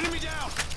Enemy down!